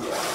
Yeah.